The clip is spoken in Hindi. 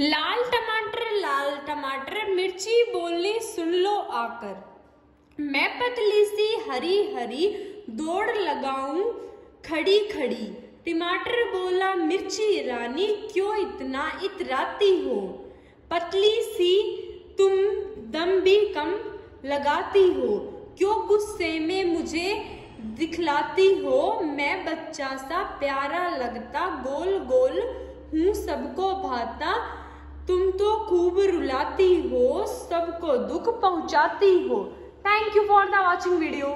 लाल टमाटर लाल टमाटर, मिर्ची बोलने सुन लो आकर। मैं पतली सी हरी हरी दौड़ लगाऊँ खड़ी खड़ी। टमाटर बोला, मिर्ची रानी, क्यों इतना इतराती हो? पतली सी तुम दम भी कम लगाती हो। क्यों गुस्से में मुझे दिखलाती हो? मैं बच्चा सा, प्यारा लगता, गोल गोल हूँ सबको भाता। तुम तो खूब रुलाती हो, सबको दुख पहुंचाती हो। Thank you for the watching video